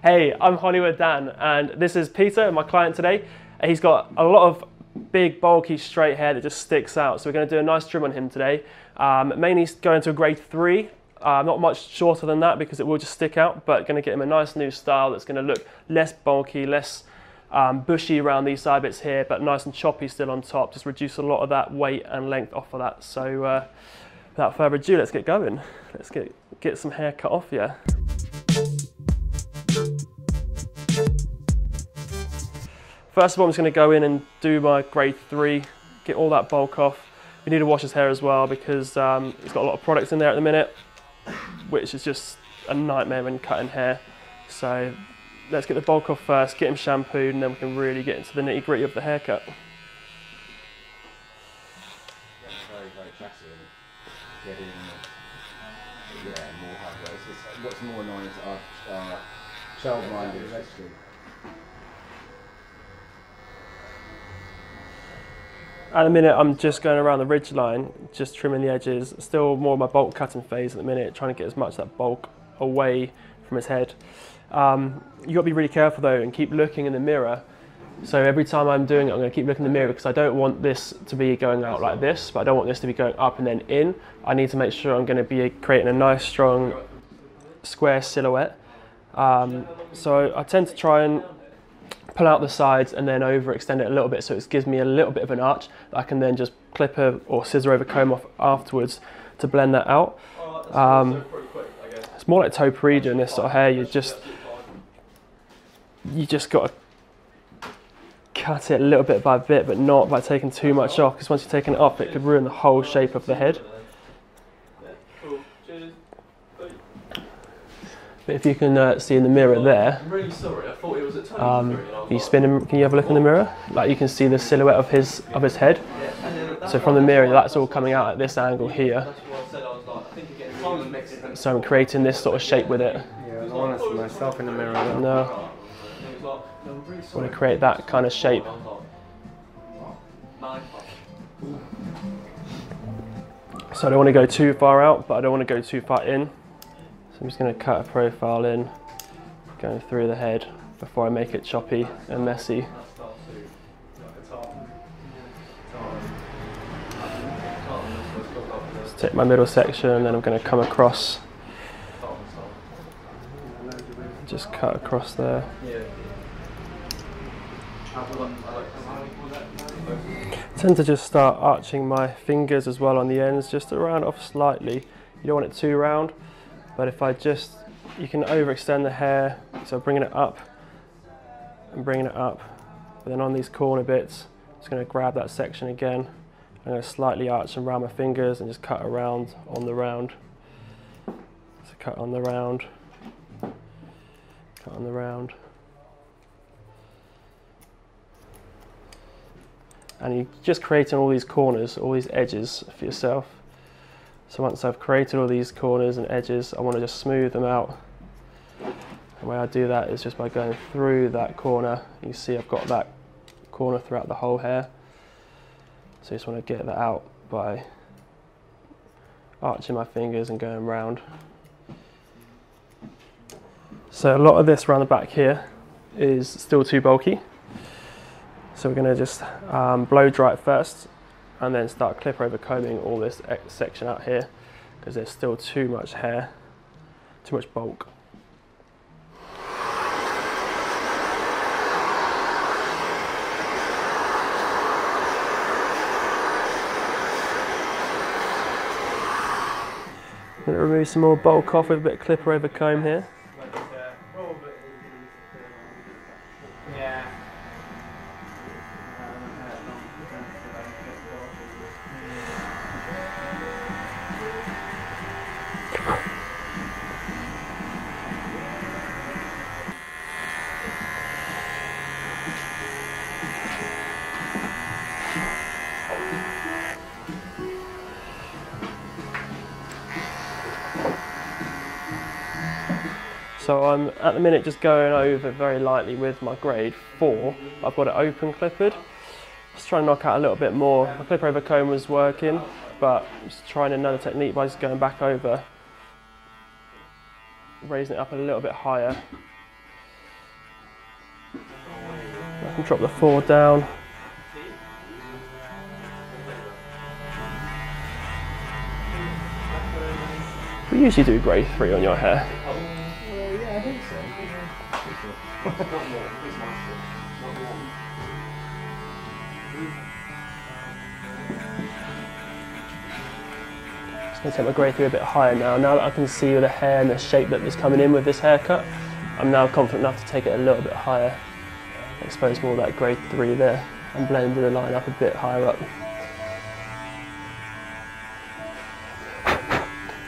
Hey, I'm Hollywood Dan, and this is Peter, my client today. He's got a lot of big, bulky, straight hair that just sticks out. So we're going to do a nice trim on him today. Um, mainly going to a grade three. Uh, not much shorter than that because it will just stick out, but going to get him a nice new style that's going to look less bulky, less um, bushy around these side bits here, but nice and choppy still on top. Just reduce a lot of that weight and length off of that. So uh, without further ado, let's get going. Let's get, get some hair cut off, yeah. First of all, I'm just going to go in and do my grade three, get all that bulk off. We need to wash his hair as well because um, he's got a lot of products in there at the minute, which is just a nightmare when cutting hair. So let's get the bulk off first, get him shampooed, and then we can really get into the nitty gritty of the haircut. yeah, more. It's, it's, what's more annoying is our uh, rescue. At the minute, I'm just going around the ridge line, just trimming the edges. Still more of my bulk cutting phase at the minute, trying to get as much of that bulk away from his head. Um, you got to be really careful though and keep looking in the mirror. So every time I'm doing it, I'm going to keep looking in the mirror because I don't want this to be going out like this, but I don't want this to be going up and then in. I need to make sure I'm going to be creating a nice, strong, square silhouette. Um, so I tend to try and pull out the sides and then overextend it a little bit so it gives me a little bit of an arch that I can then just clip or scissor over comb off afterwards to blend that out. Um, it's more like topiary doing this sort of hair. You just you just got to cut it a little bit by bit, but not by taking too much off. Because once you're taking it off, it could ruin the whole shape of the head. But if you can uh, see in the mirror there, I'm really sorry. I thought it was at 23. um, and you spin him. Can you have a look in the mirror? Like you can see the silhouette of his of his head. So from the mirror, that's all coming out at this angle here. That's why I said I was like, I think you're getting really mixed. It So I'm creating this sort of shape with it. Yeah, I want to see myself in the mirror. though. No, was like, no, I'm really I sorry. want to create that kind of shape. I was like, nine. So I don't want to go too far out, but I don't want to go too far in. So I'm just going to cut a profile in, going through the head before I make it choppy and messy. Take my middle section and then I'm going to come across, just cut across there. tend to just start arching my fingers as well on the ends just to round off slightly. You don't want it too round, but if I just, you can overextend the hair, so bringing it up and bringing it up. But then on these corner bits, I'm just going to grab that section again. I'm going to slightly arch and round my fingers and just cut around on the round. So cut on the round, cut on the round. and you're just creating all these corners, all these edges for yourself. So once I've created all these corners and edges, I want to just smooth them out. The way I do that is just by going through that corner. You see I've got that corner throughout the whole hair. So I just want to get that out by arching my fingers and going round. So a lot of this around the back here is still too bulky. So we're going to just um, blow dry it first and then start clip over combing all this section out here because there's still too much hair, too much bulk. I'm going to remove some more bulk off with a bit of clipper over comb here. So I'm at the minute just going over very lightly with my grade 4. I've got it open clippered. Just trying to knock out a little bit more. My clipper over comb was working, but just trying another technique by just going back over, raising it up a little bit higher. I can drop the four down. We usually do grade three on your hair. Just going to take my grey three a bit higher now. Now that I can see the hair and the shape that is coming in with this haircut, I'm now confident enough to take it a little bit higher. Expose more of that grade three there and blend the line up a bit higher up.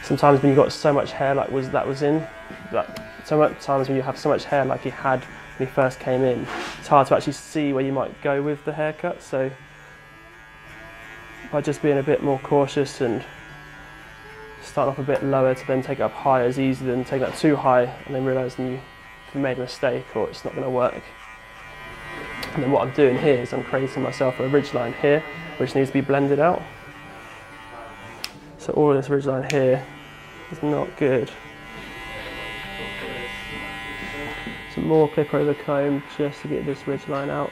Sometimes when you've got so much hair like was that was in, that so much times when you have so much hair like he had when he first came in, it's hard to actually see where you might go with the haircut. So by just being a bit more cautious and starting off a bit lower to then take it up higher is easier than taking that too high and then realising you've made a mistake or it's not going to work. And then what I'm doing here is I'm creating myself a ridge line here which needs to be blended out. So all of this ridge line here is not good. More clip over comb just to get this ridge line out.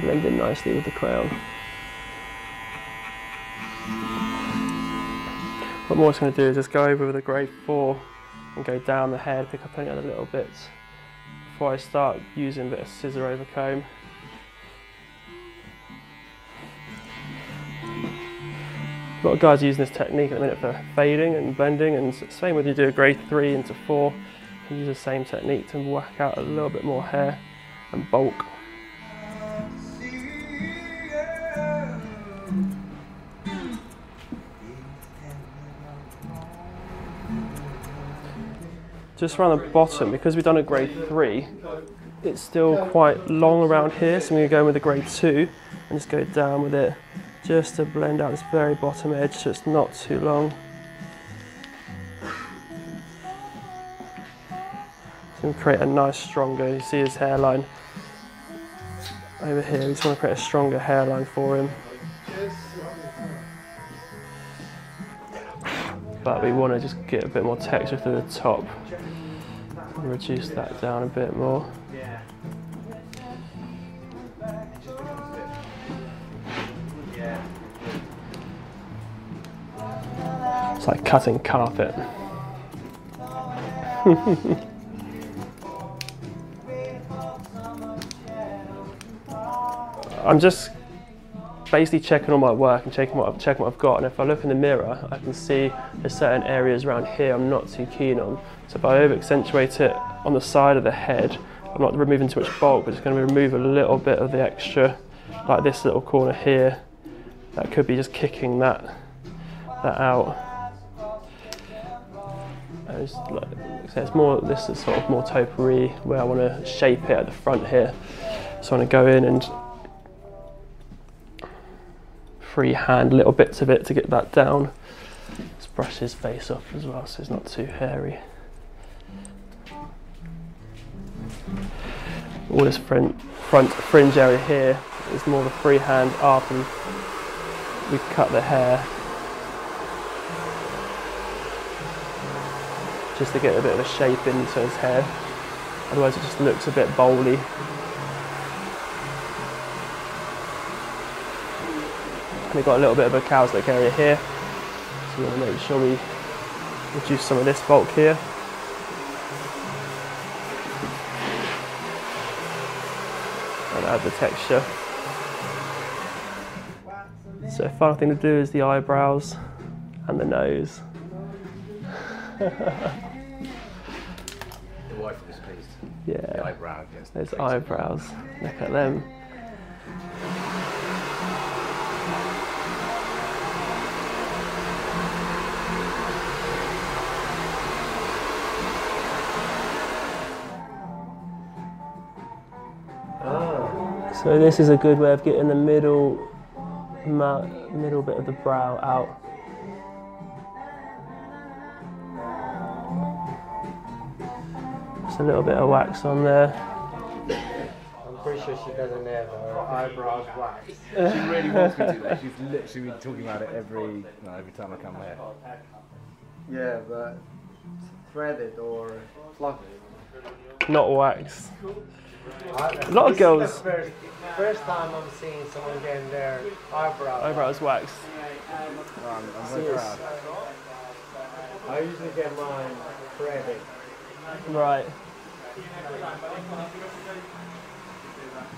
Blend in nicely with the crown. What I'm going to do is just go over with a grade 4 and go down the head, pick up any other little bits before I start using a bit of scissor over comb. A lot of guys using this technique at the minute for fading and blending and same when you do a grade 3 into 4 you use the same technique to whack out a little bit more hair and bulk. just around the bottom, because we've done a grade 3, it's still quite long around here, so I'm going to go in with a grade 2 and just go down with it just to blend out this very bottom edge so it's not too long. So create a nice stronger, you see his hairline over here, we just want to create a stronger hairline for him. But we want to just get a bit more texture through the top and reduce that down a bit more. It's like cutting carpet. I'm just basically checking all my work and checking what I've, checking what I've got. And if I look in the mirror, I can see there's certain areas around here I'm not too keen on. So if I over accentuate it on the side of the head, I'm not removing too much bulk, but just going to remove a little bit of the extra, like this little corner here. That could be just kicking that that out. It's, like, so it's more this is sort of more topiary where I want to shape it at the front here. So I want to go in and freehand little bits of it to get that down. Just brush his face off as well so it's not too hairy. All this front, front fringe area here is more a freehand and we cut the hair just to get a bit of a shape into his hair. Otherwise it just looks a bit bowly. We've got a little bit of a cow's cowslick area here. So we want to make sure we reduce some of this bulk here. And add the texture. So final thing to do is the eyebrows and the nose. The wife was pleased. The Yeah, eyebrow against those face. eyebrows. Look at them. Ah. So this is a good way of getting the middle, middle bit of the brow out. Just a little bit of wax on there. I'm pretty sure she doesn't have her eyebrows waxed. She really wants me to. Though. She's literally been talking about it every no, every time I come here. Yeah, but threaded or fluffy. Not waxed. A lot of this is girls- The first, first time I'm seeing someone getting their eyebrow. Eyebrows waxed. I'm, I'm very Serious. proud. I usually get mine threaded. Right.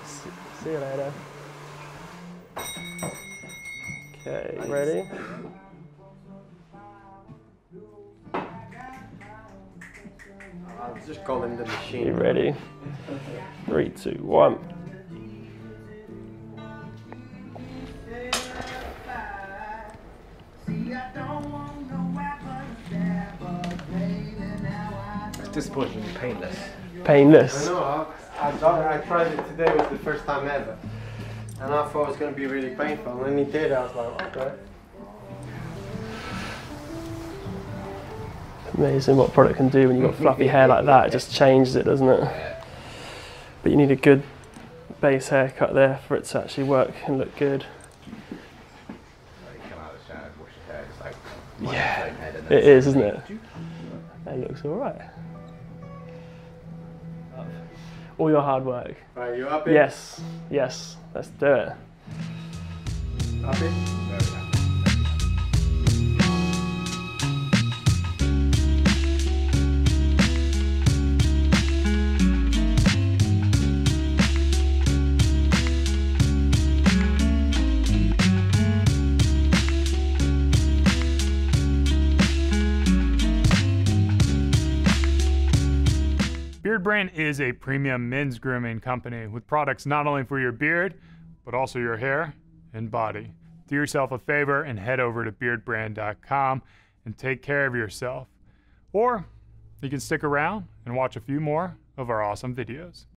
See, you later. Okay, ready? I'll just call him the machine. You ready? Three, two, one. Disappointing, painless. I Painless. know. I, I, tried- I tried it today. It was the first time ever, and I thought it was going to be really painful. And when he did, I was like, okay. Amazing what product can do when you've got fluffy hair like that. It just changes it, doesn't it? But you need a good base haircut there for it to actually work and look good. Like, come out of the shower, wash your hair, it's like Yeah, same head and It then is, isn't it? It looks alright. All your hard work. Right, you happy? Yes, yes, let's do it. Happy? Very Beardbrand is a premium men's grooming company with products not only for your beard, but also your hair and body. Do yourself a favor and head over to beardbrand.com and take care of yourself. Or you can stick around and watch a few more of our awesome videos.